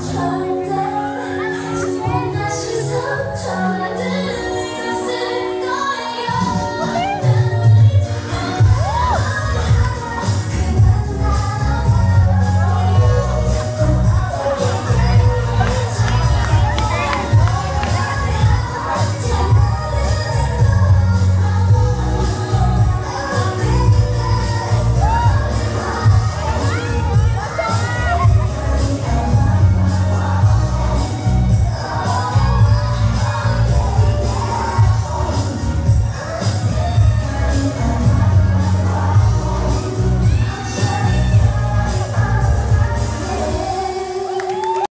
Heart